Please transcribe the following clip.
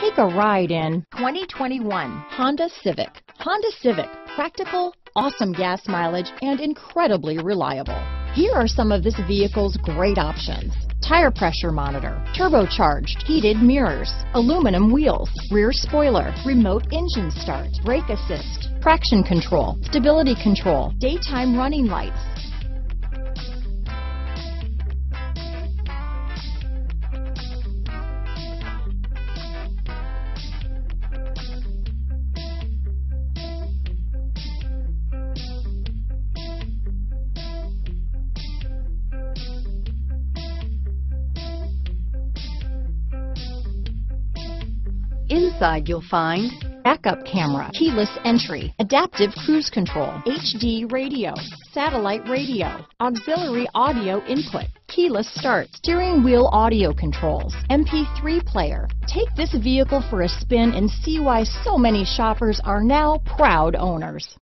Take a ride in 2021 Honda Civic. Honda Civic, practical, awesome gas mileage, and incredibly reliable. Here are some of this vehicle's great options. Tire pressure monitor, turbocharged, heated mirrors, aluminum wheels, rear spoiler, remote engine start, brake assist, traction control, stability control, daytime running lights, Inside you'll find backup camera, keyless entry, adaptive cruise control, HD radio, satellite radio, auxiliary audio input, keyless start, steering wheel audio controls, MP3 player. Take this vehicle for a spin and see why so many shoppers are now proud owners.